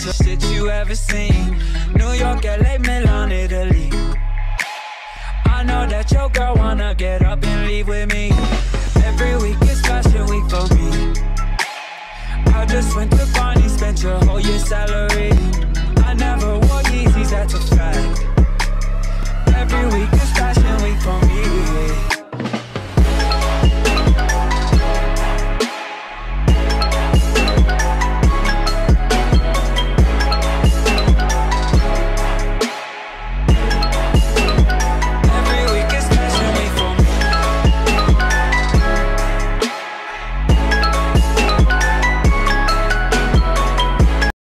baddest shit you ever seen. New York, LA, Milan, Italy. I know that your girl wanna get up and leave with me. Every week is fashion week for me. I just went to Barney,